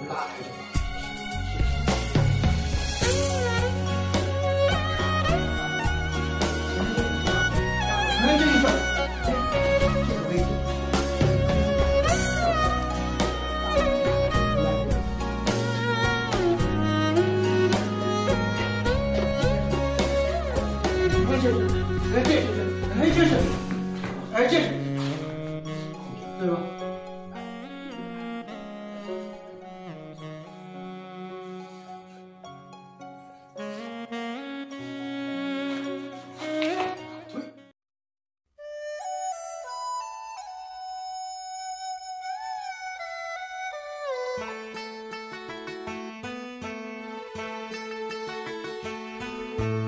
哎，这一转，这个位置。哎，这是，哎，这是，哎，这是，哎，这是，对吧？哎，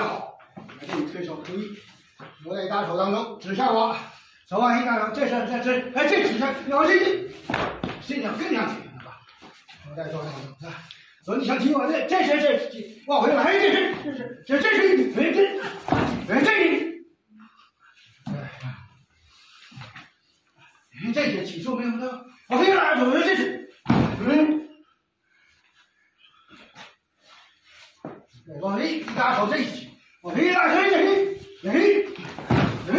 这挺好。这个推手可以，我在大手当中指向我，手往一看，这是这这，哎，这指向，往这这，这样更想挺了吧？我在手当中啊，手你想听我这这是这往回来，这是这是这这是哎这哎这里，哎这些起数没有呢，往回来，我这是嗯。往里一大手这一我给你打开哎哎哎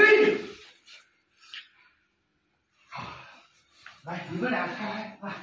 来你们俩开开来